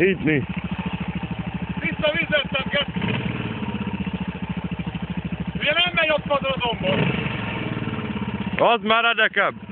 Hítni. Visszavizettem, Geci. Ugye nem megy ott az a dombon. Az már edekebb.